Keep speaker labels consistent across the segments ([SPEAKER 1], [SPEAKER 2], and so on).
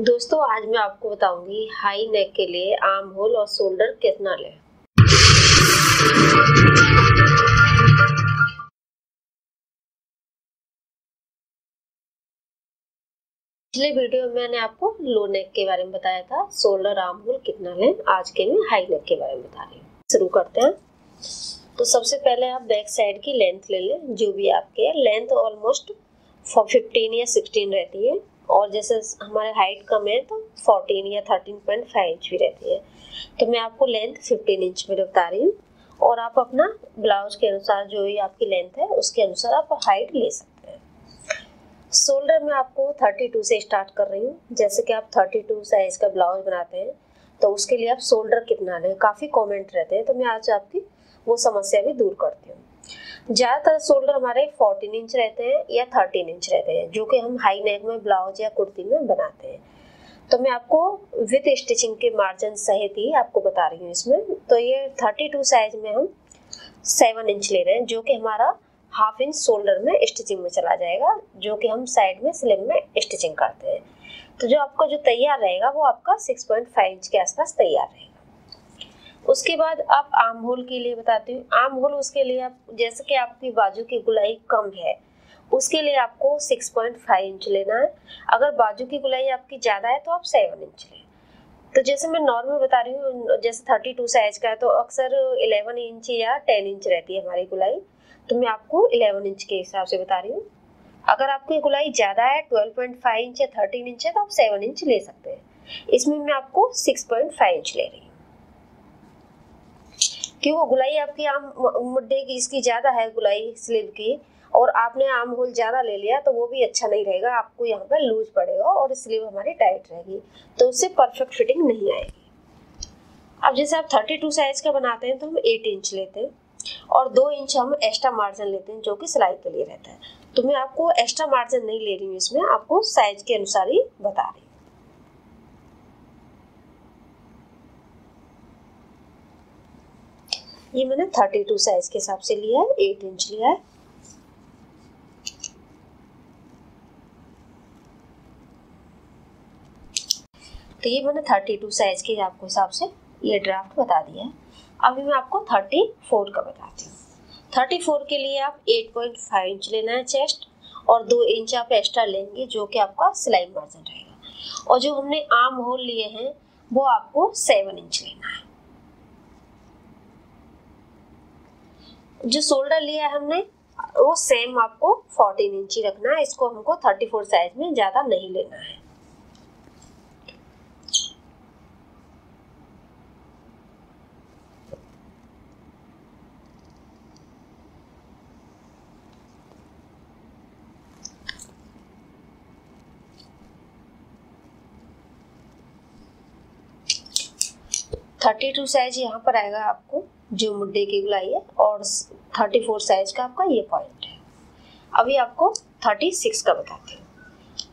[SPEAKER 1] दोस्तों, आज मैं आपको बताऊँगी हाई नेक के लिए आर्म होल और शोल्डर कितना लें। पिछले वीडियो में मैंने आपको लो नेक के बारे में बताया था, शोल्डर, आर्म होल कितना लें। आज के में हाई नेक के बारे में बता रही हूँ। शुरू करते हैं। तो सबसे पहले आप बैक साइड की लेंथ ले लें, जो भी आपके लेंथ ऑलमोस्ट फिफ्टीन या सिक्सटीन रहती है। और जैसे हमारे हाइट कम है तो फोर्टीन या थर्टीन पॉइंट फाइव इंच भी रहती है। तो मैं आपको लेंथ फिफ्टीन इंच में बता रही हूँ। और आप अपना ब्लाउज के अनुसार, जो भी आपकी लेंथ है, उसके अनुसार आप हाइट ले सकते हैं। शोल्डर में आपको थर्टी टू से स्टार्ट कर रही हूँ। जैसे कि आप थर्टी टू साइज़ का ब्लाउज बनाते हैं तो उसके लिए आप शोल्डर कितना लें? काफ़ी कॉमेंट रहते हैं तो मैं आज आपकी वो समस्या भी दूर करती हूँ। ज़्यादातर शोल्डर हमारे 14 इंच रहते हैं या 13 इंच रहते हैं, जो कि हम हाई नेक में ब्लाउज या कुर्ती में बनाते हैं। तो मैं आपको विथ स्टिचिंग के मार्जिन सहित ही आपको बता रही हूँ इसमें। तो ये 32 साइज़ में हम 7 इंच ले रहे हैं, जो कि हमारा हाफ़ इंच शोल्डर में स्टिचिंग में चला जाएगा, जो कि हम साइड में स्लिम में स्टिचिंग करते हैं। तो जो आपका जो तैयार रहेगा, वो आपका 6.5 इंच के आसपास तैयार रहेगा। उसके बाद आप आम होल के लिए बताती हूँ। आम होल उसके लिए आप, जैसे कि आपकी बाजू की गुलाई कम है, उसके लिए आपको 6.5 इंच लेना है। अगर बाजू की गुलाई आपकी ज़्यादा है तो आप 7 इंच लें। तो जैसे मैं नॉर्मल बता रही हूँ, जैसे 32 साइज़ का है तो अक्सर 11 इंच या 10 इंच रहती है हमारी गुलाई। तो मैं आपको 11 इंच के हिसाब से बता रही हूँ। अगर आपकी गुलाई ज़्यादा है 12.5 इंच या 13 इंच है तो आप 7 इंच ले सकते हैं। इसमें मैं आपको 6.5 इंच ले रही हूँ। क्यों? गुलाई आपकी आम मुड्डे की इसकी ज़्यादा है गुलाई स्लीव की और आपने आम होल ज़्यादा ले लिया तो वो भी अच्छा नहीं रहेगा, आपको यहाँ पर लूज पड़ेगा और स्लीव हमारी टाइट रहेगी तो उससे परफेक्ट फिटिंग नहीं आएगी। अब जैसे आप थर्टी टू साइज़ का बनाते हैं तो हम एट इंच लेते हैं और दो इंच हम एक्स्ट्रा मार्जिन लेते हैं जो कि सिलाई के लिए रहता है। तो मैं आपको एक्स्ट्रा मार्जिन नहीं ले रही हूँ इसमें, आपको साइज़ के अनुसार ही बता रही हूँ। ये मैंने थर्टी टू साइज़ के हिसाब से लिया है एट इंच लिया है। तो ये मैंने थर्टी टू साइज़ के आपको हिसाब से ये ड्राफ्ट बता दिया है। अभी मैं आपको थर्टी फोर का बताती हूँ। थर्टी फोर के लिए आप एट पॉइंट फाइव इंच लेना है चेस्ट और दो इंच आप एक्स्ट्रा लेंगे जो कि आपका सिलाई मार्जिन रहेगा। और जो हमने आर्म होल लिए हैं, वो आपको सेवन इंच लेना है। जो शोल्डर लिया है हमने, वो सेम आपको 14 इंच ही रखना है। इसको हमको 34 साइज़ में ज़्यादा नहीं लेना है। थर्टी टू साइज़ यहाँ पर आएगा आपको। जो मुड्डे की गुलाई है, और थर्टी फोर साइज़ का आपका ये पॉइंट है। अभी आपको थर्टी सिक्स का बताती हूँ।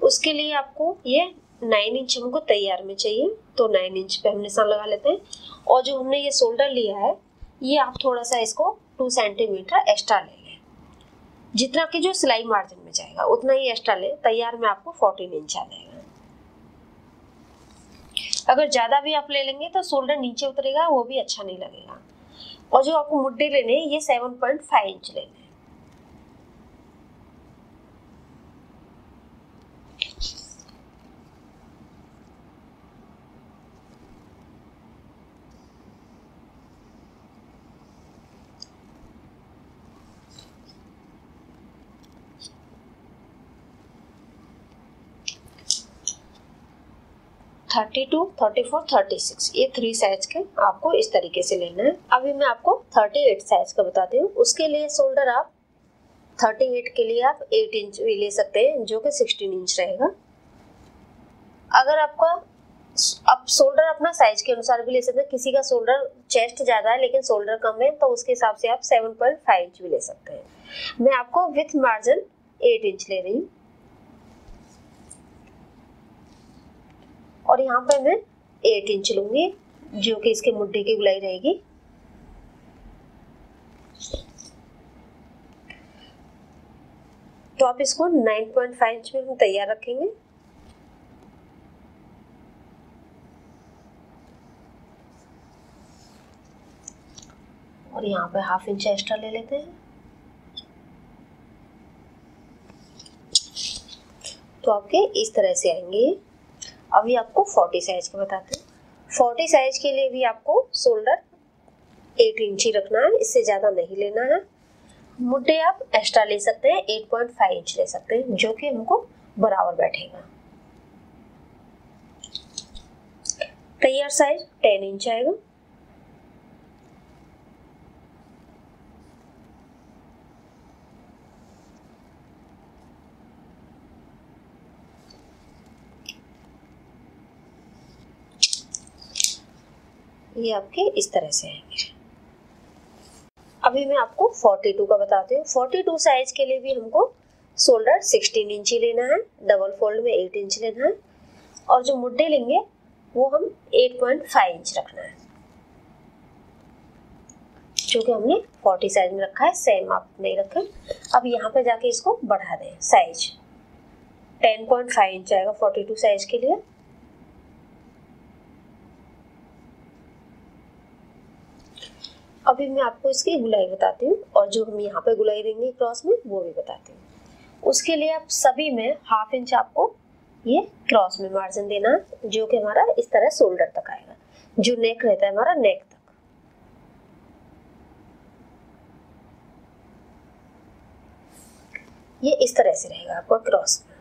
[SPEAKER 1] उसके लिए आपको ये नाइन इंच हमको तैयार में चाहिए तो नाइन इंच पे हम निशान लगा लेते हैं। और जो हमने ये शोल्डर लिया है, ये आप थोड़ा सा इसको टू सेंटीमीटर एक्स्ट्रा ले लें। जितना कि जो सिलाई मार्जिन में जाएगा, उतना ही एक्स्ट्रा ले, तैयार में आपको फोर्टीन इंच आ जाएगा। अगर ज़्यादा भी आप ले लेंगे तो शोल्डर नीचे उतरेगा, वो भी अच्छा नहीं लगेगा। और जो आपको मुड्डे लेने ये सेवन पॉइंट फाइव इंच लेने thirty two, thirty four, thirty six. ये थ्री साइज़ के आपको इस तरीके से लेना है। अभी मैं आपको थर्टी एट साइज़ का बताती हूँ। उसके लिए शोल्डर आप थर्टी एट के लिए आप एट इंच भी ले सकते हैं, जो कि सिक्सटीन इंच रहेगा। अगर आपका आप शोल्डर अपना साइज़ के अनुसार भी ले सकते हैं। किसी का शोल्डर चेस्ट ज़्यादा है, लेकिन शोल्डर कम है तो उसके हिसाब से आप सेवन पॉइंट फाइव इंच भी ले सकते हैं। मैं आपको विथ मार्जिन एट इंच ले रही हूँ। और यहाँ पर मैं एट इंच लूँगी, जो कि इसके मुड्ढे की गुलाई रहेगी। तो आप इसको 9.5 इंच में हम तैयार रखेंगे। और यहाँ पे हाफ़ इंच एक्स्ट्रा ले लेते हैं। तो आपके इस तरह से आएँगे। अभी आपको 40 साइज़ का बताते हैं। 40 साइज़ के लिए भी आपको शोल्डर एट इंच रखना है, इससे ज़्यादा नहीं लेना है। मुड्डे आप एक्स्ट्रा ले सकते हैं 8.5 इंच ले सकते हैं, जो कि हमको बराबर बैठेगा। तैयार साइज़ टेन इंच आएगा। ये आपके इस तरह से आएँगे अभी मैं आपको 42 का बताती हूँ। 42 साइज़ के लिए भी हमको शोल्डर 16 इंच ही लेना है डबल फोल्ड में 8 इंच लेना है और जो मुड्डे लेंगे, वो हम 8.5 इंच रखना है। जो कि हमने 40 साइज़ में रखा है सेम आप नहीं रखें। अब यहाँ पे जाके इसको बढ़ा दें साइज़ 10.5 इंच आएगा 42 साइज़ के लिए। अभी मैं आपको इसकी गुलाई बताती हूँ और जो हम यहाँ पे गुलाई देंगे क्रॉस में, वो भी बताती हूँ। उसके लिए आप सभी में हाफ़ इंच आपको ये क्रॉस में मार्जिन देना है, जो कि हमारा इस तरह शोल्डर तक आएगा, जो नेक रहता है हमारा नेक तक। ये इस तरह से रहेगा आपका क्रॉस में।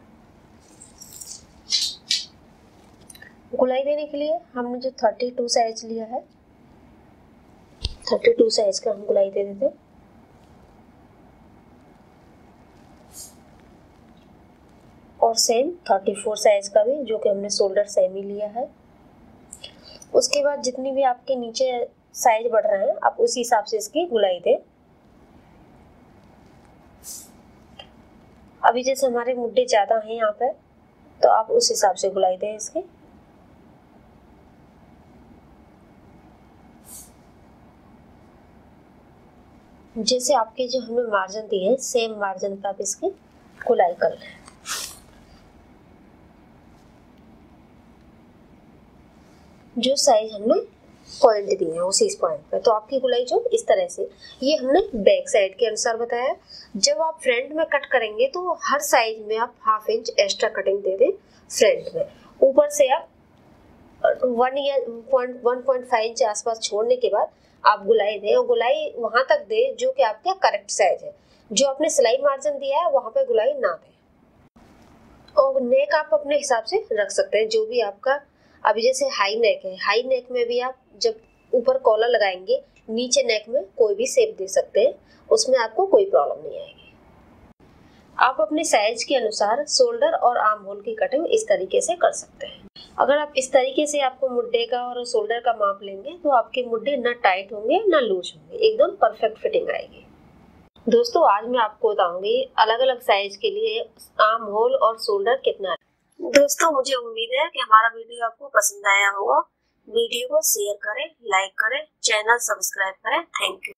[SPEAKER 1] गुलाई देने के लिए हमने जो 32 साइज़ लिया है थर्टी टू साइज़ का हम गुलाई दे देते और सेम थर्टी फोर साइज़ का भी, जो कि हमने शोल्डर सेम ही लिया है। उसके बाद जितनी भी आपके नीचे साइज़ बढ़ रहे हैं, आप उसी हिसाब से इसकी गुलाई दें। अभी जैसे हमारे मुड्डे ज़्यादा हैं यहाँ पे तो आप उस हिसाब से गुलाई दें इसकी। जैसे आपके जो हमने मार्जिन दिए हैं सेम मार्जिन पे आप इसकी गुलाई कर लें। जो साइज़ हमने पॉइंट दिए हैं, उसी पॉइंट पे। तो आपकी गुलाई जो इस तरह से। ये हमने बैक साइड के अनुसार बताया। जब आप फ्रंट में कट करेंगे तो हर साइज़ में आप हाफ़ इंच एक्स्ट्रा कटिंग दे दें फ्रंट में। ऊपर से आप वन या point one point five inch आसपास छोड़ने के बाद आप गुलाई दें और गुलाई वहाँ तक दे जो कि आपका करेक्ट साइज़ है। जो आपने सिलाई मार्जिन दिया है, वहाँ पे गुलाई ना दें। और नेक आप अपने हिसाब से रख सकते हैं, जो भी आपका, अभी जैसे हाई नेक है। हाई नेक में भी आप जब ऊपर कॉलर लगाएँगे, नीचे नेक में कोई भी सेप दे सकते हैं, उसमें आपको कोई प्रॉब्लम नहीं आएगी। आप अपने साइज़ के अनुसार शोल्डर और आर्म होल की कटिंग इस तरीके से कर सकते हैं। अगर आप इस तरीके से आपको मुड्डे का और शोल्डर का माप लेंगे तो आपके मुड्डे ना टाइट होंगे, ना लूज होंगे, एकदम परफेक्ट फिटिंग आएगी। दोस्तों, आज मैं आपको बताऊँगी अलग अलग साइज़ के लिए आर्म होल और शोल्डर कितना है। दोस्तों, मुझे उम्मीद है कि हमारा वीडियो आपको पसंद आया होगा। वीडियो को शेयर करें लाइक करें चैनल सब्सक्राइब करें। Thank you